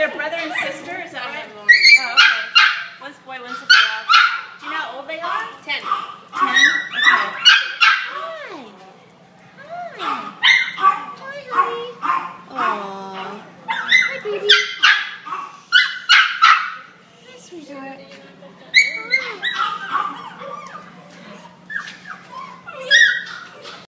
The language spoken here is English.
They're brother and sister, is that right? Oh, oh okay. One's boy, one's a girl. Do you know how old they are? Ten. Ten? Okay. Hi. Hi. Hi, honey. Aww. Hi, baby. Hi, sweetheart.